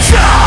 Culture